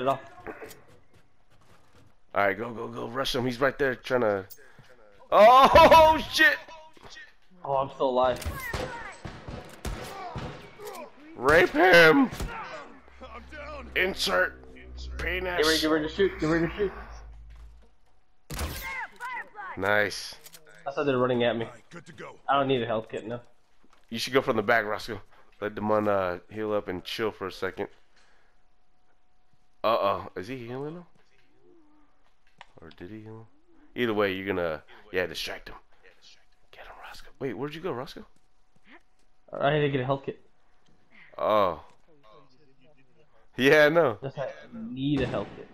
it off. All right, go, go, go, rush him. He's right there trying to. Oh shit! Oh, I'm still alive. Rape him. Insert Get ready, penis. get ready to shoot. Get ready to shoot. Nice. I thought they were running at me. Good to go. I don't need a health kit now. You should go from the back, Roscoe. Let Demon uh, heal up and chill for a second. Uh oh, is he healing him? Or did he heal him? Either way, you're gonna yeah distract him. Get him, Roscoe. Wait, where'd you go, Roscoe? I need to get a health kit. Oh. Yeah, no. I need a health kit.